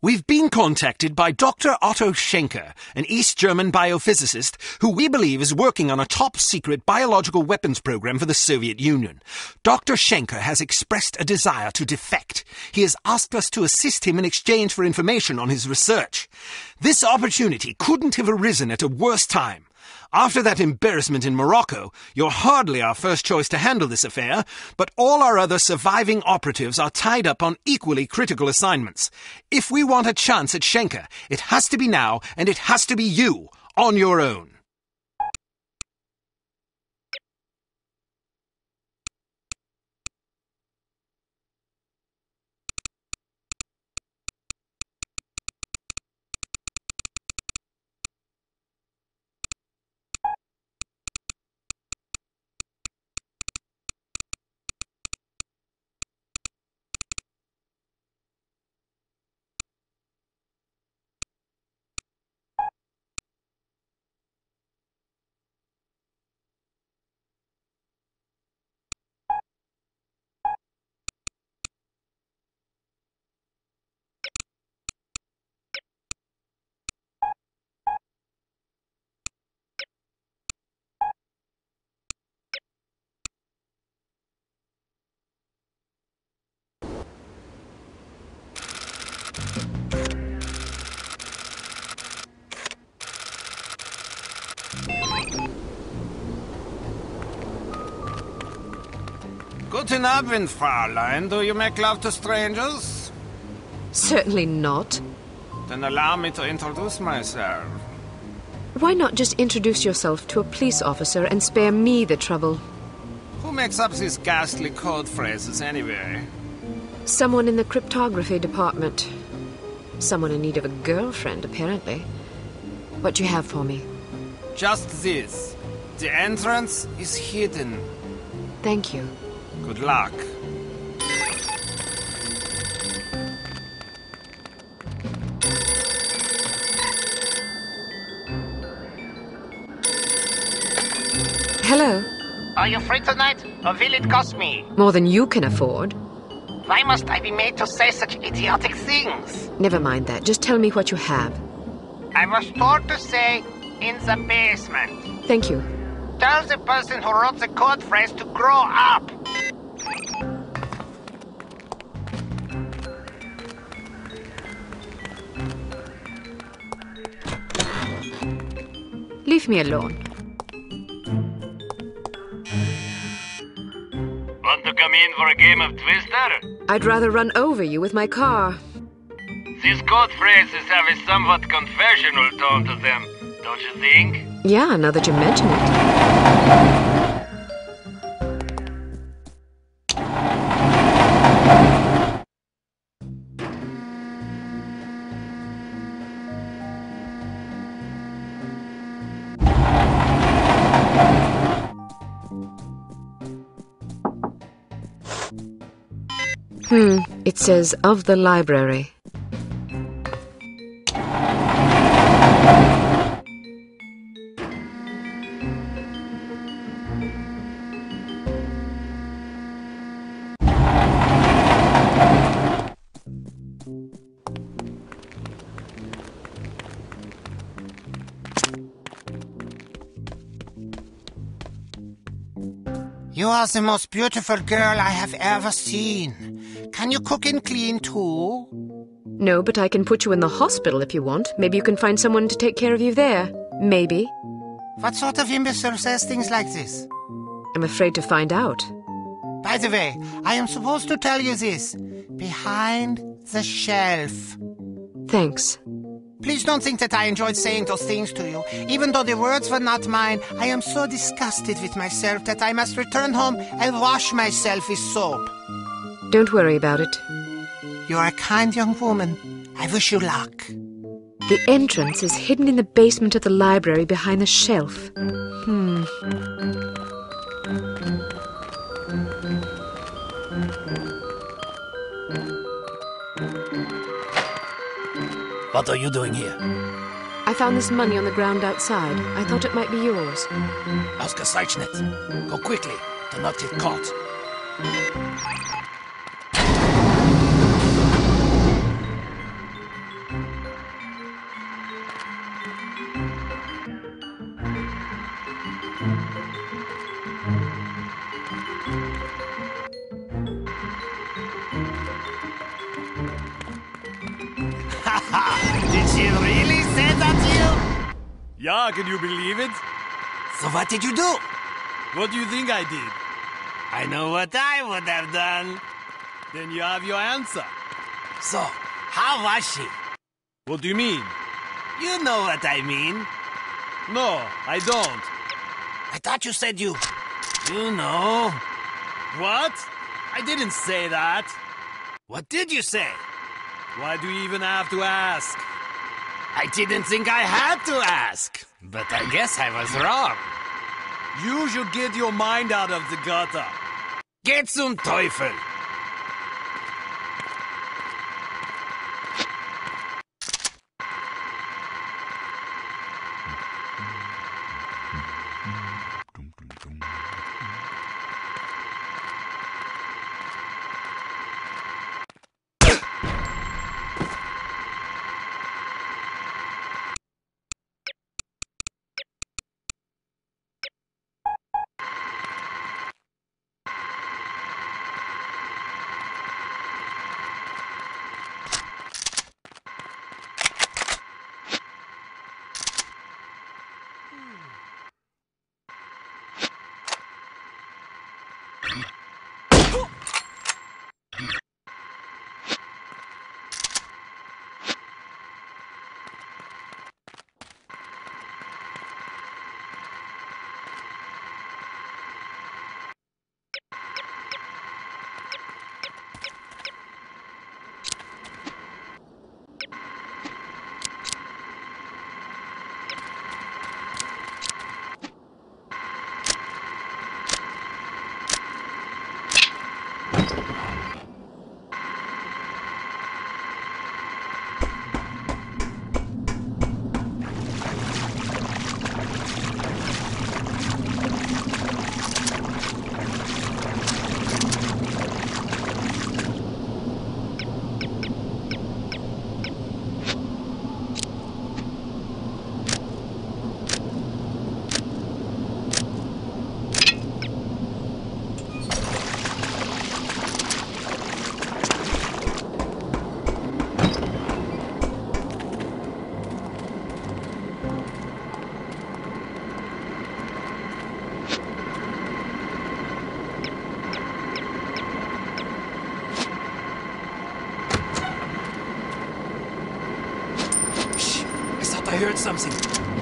We've been contacted by Dr. Otto Schenker, an East German biophysicist who we believe is working on a top secret biological weapons program for the Soviet Union. Dr. Schenker has expressed a desire to defect. He has asked us to assist him in exchange for information on his research. This opportunity couldn't have arisen at a worse time. After that embarrassment in Morocco, you're hardly our first choice to handle this affair, but all our other surviving operatives are tied up on equally critical assignments. If we want a chance at Schenker, it has to be now, and it has to be you, on your own. Guten Abend, Fräulein. Do you make love to strangers? Certainly not. Then allow me to introduce myself. Why not just introduce yourself to a police officer and spare me the trouble? Who makes up these ghastly code phrases anyway? Someone in the cryptography department. Someone in need of a girlfriend, apparently. What do you have for me? Just this. The entrance is hidden. Thank you. Good luck. Hello. Are you free tonight, or will it cost me? More than you can afford. Why must I be made to say such idiotic things? Never mind that. Just tell me what you have. I was told to say, in the basement. Thank you. Tell the person who wrote the code phrase to grow up. Leave me alone. Want to come in for a game of Twister? I'd rather run over you with my car. These code phrases have a somewhat confessional tone to them, don't you think? Yeah, now that you mention it. Says of the library. You are the most beautiful girl I have ever seen. Can you cook and clean too? No, but I can put you in the hospital if you want. Maybe you can find someone to take care of you there. Maybe. What sort of imbecile says things like this? I'm afraid to find out. By the way, I am supposed to tell you this. Behind the shelf. Thanks. Please don't think that I enjoyed saying those things to you. Even though the words were not mine, I am so disgusted with myself that I must return home and wash myself with soap. Don't worry about it. You're a kind young woman. I wish you luck. The entrance is hidden in the basement of the library behind the shelf. Hmm. What are you doing here? I found this money on the ground outside. I thought it might be yours. Oscar Ausgezeichnet. Go quickly. Do not get caught. Yeah, can you believe it? So what did you do? What do you think I did? I know what I would have done. Then you have your answer. So, how was she? What do you mean? You know what I mean. No, I don't. I thought you said you. You know. What? I didn't say that. What did you say? Why do you even have to ask? I didn't think I had to ask, but I guess I was wrong. You should get your mind out of the gutter. Get zum Teufel! I heard something.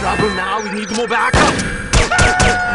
Trouble now? We need more backup.